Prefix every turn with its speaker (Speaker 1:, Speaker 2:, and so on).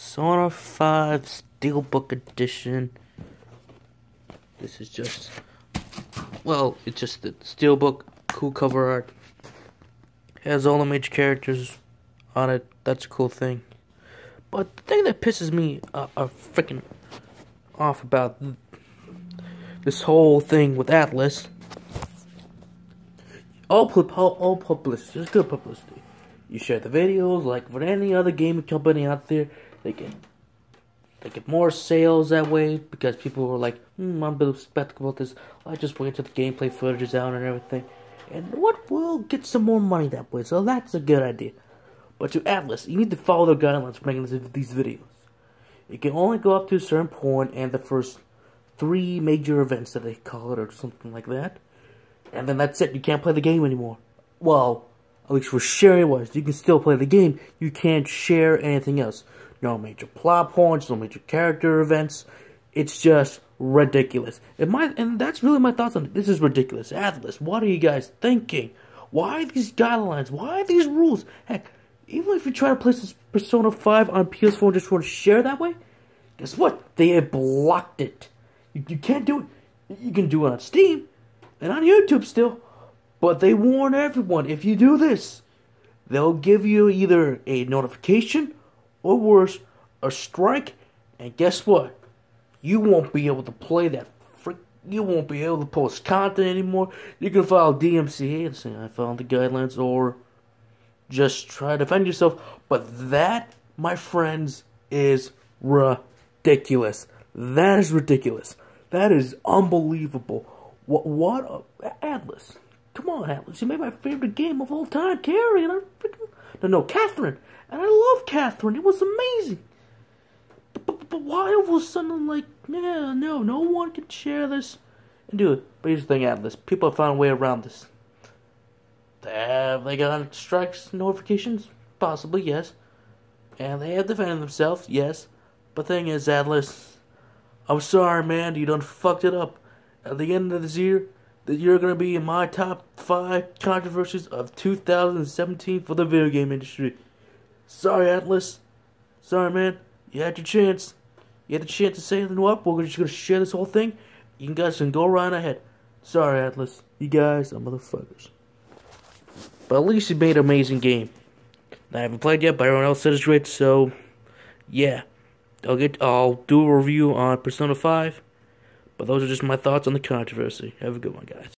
Speaker 1: Persona 5 Steelbook Edition. This is just, well, it's just the Steelbook, cool cover art. Has all the major characters on it. That's a cool thing. But the thing that pisses me uh, uh, freaking off about this whole thing with Atlus, all, all, all publicity, it's good publicity. You share the videos, like for any other gaming company out there, they get they get more sales that way because people were like, hmm, I'm a bit skeptical about this. I just wait until the gameplay footage is out and everything. And what will get some more money that way, so that's a good idea. But to Atlus, you need to follow their guidelines for making these videos. It can only go up to a certain point and the first three major events that they call it or something like that. And then that's it, you can't play the game anymore. Well, at least for sharing wise, you can still play the game. You can't share anything else. No major plot points, no major character events. It's just ridiculous. And my and that's really my thoughts on it. This is ridiculous. Atlus, what are you guys thinking? Why these guidelines? Why these rules? Heck, even if you try to play this Persona 5 on PS4 and just want to share that way, guess what? They have blocked it. You, you can't do it. You can do it on Steam and on YouTube still. But they warn everyone if you do this, they'll give you either a notification or worse, a strike. And guess what? You won't be able to play that frick. You won't be able to post content anymore. You can file DMCA and say I found the guidelines or just try to defend yourself. But that, my friends, is ridiculous. That is ridiculous. That is unbelievable. What? What? Atlus. Come on, Atlus. You made my favorite game of all time, Carrie, and I freaking no, no, Catherine, and I love Catherine. It was amazing. But, but, but why all of a sudden, like, yeah, no, no one can share this and do it. But here's the thing, Atlus. People have found a way around this. Have they got strikes notifications? Possibly, yes. And they have defended themselves, yes. But thing is, Atlus, I'm sorry, man. You done fucked it up. At the end of this year, that you're going to be in my top five controversies of 2017 for the video game industry. Sorry, Atlus. Sorry, man. You had your chance. You had the chance to say, know what, we're just going to share this whole thing. You guys can go right ahead. Sorry, Atlus. You guys are motherfuckers. But at least you made an amazing game. I haven't played yet, but everyone else said it's great, so yeah. I'll get I'll do a review on Persona 5. But those are just my thoughts on the controversy. Have a good one, guys.